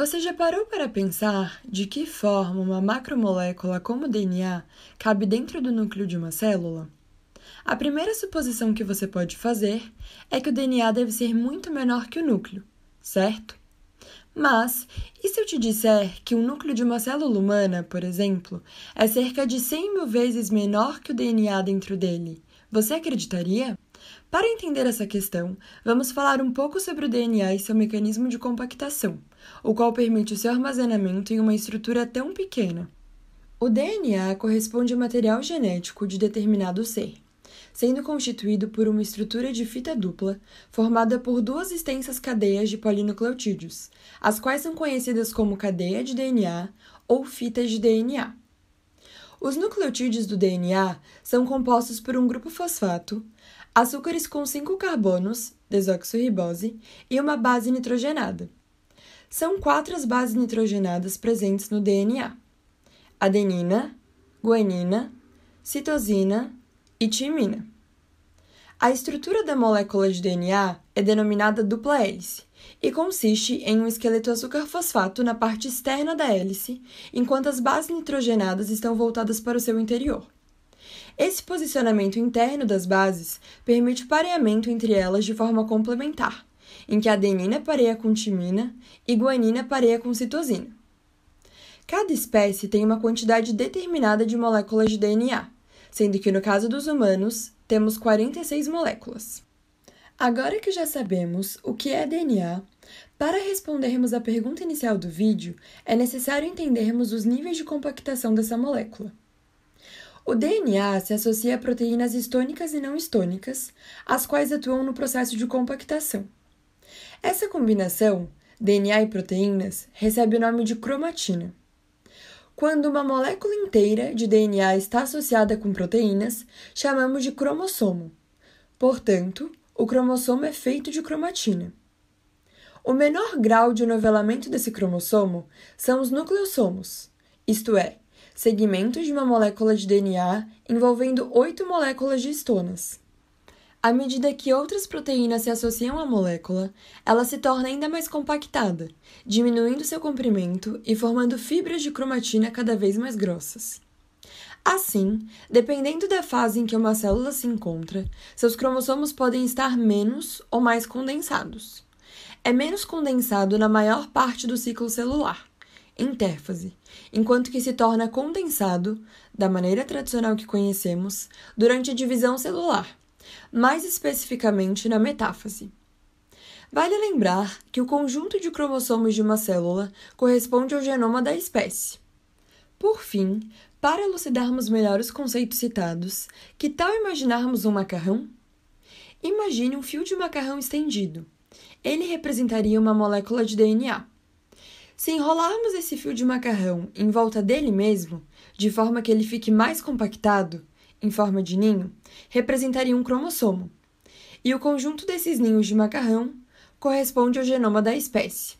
Você já parou para pensar de que forma uma macromolécula como o DNA cabe dentro do núcleo de uma célula? A primeira suposição que você pode fazer é que o DNA deve ser muito menor que o núcleo, certo? Mas, e se eu te disser que o núcleo de uma célula humana, por exemplo, é cerca de 100 mil vezes menor que o DNA dentro dele? Você acreditaria? Para entender essa questão, vamos falar um pouco sobre o DNA e seu mecanismo de compactação, o qual permite o seu armazenamento em uma estrutura tão pequena. O DNA corresponde ao material genético de determinado ser, sendo constituído por uma estrutura de fita dupla formada por duas extensas cadeias de polinucleotídeos, as quais são conhecidas como cadeia de DNA ou fitas de DNA. Os nucleotídeos do DNA são compostos por um grupo fosfato, açúcares com cinco carbonos, desoxirribose, e uma base nitrogenada. São quatro as bases nitrogenadas presentes no DNA: adenina, guanina, citosina e timina. A estrutura da molécula de DNA é denominada dupla hélice e consiste em um esqueleto açúcar-fosfato na parte externa da hélice, enquanto as bases nitrogenadas estão voltadas para o seu interior. Esse posicionamento interno das bases permite o pareamento entre elas de forma complementar, em que a adenina pareia com timina e guanina pareia com citosina. Cada espécie tem uma quantidade determinada de moléculas de DNA, sendo que no caso dos humanos, temos 46 moléculas. Agora que já sabemos o que é DNA, para respondermos à pergunta inicial do vídeo, é necessário entendermos os níveis de compactação dessa molécula. O DNA se associa a proteínas histônicas e não histônicas, as quais atuam no processo de compactação. Essa combinação, DNA e proteínas, recebe o nome de cromatina. Quando uma molécula inteira de DNA está associada com proteínas, chamamos de cromossomo. Portanto, o cromossomo é feito de cromatina. O menor grau de novelamento desse cromossomo são os nucleossomos, isto é, segmentos de uma molécula de DNA envolvendo oito moléculas de histonas. À medida que outras proteínas se associam à molécula, ela se torna ainda mais compactada, diminuindo seu comprimento e formando fibras de cromatina cada vez mais grossas. Assim, dependendo da fase em que uma célula se encontra, seus cromossomos podem estar menos ou mais condensados. É menos condensado na maior parte do ciclo celular, intérfase, enquanto que se torna condensado, da maneira tradicional que conhecemos, durante a divisão celular mais especificamente na metáfase. Vale lembrar que o conjunto de cromossomos de uma célula corresponde ao genoma da espécie. Por fim, para elucidarmos melhor os conceitos citados, que tal imaginarmos um macarrão? Imagine um fio de macarrão estendido. Ele representaria uma molécula de DNA. Se enrolarmos esse fio de macarrão em volta dele mesmo, de forma que ele fique mais compactado, em forma de ninho, representaria um cromossomo, e o conjunto desses ninhos de macarrão corresponde ao genoma da espécie.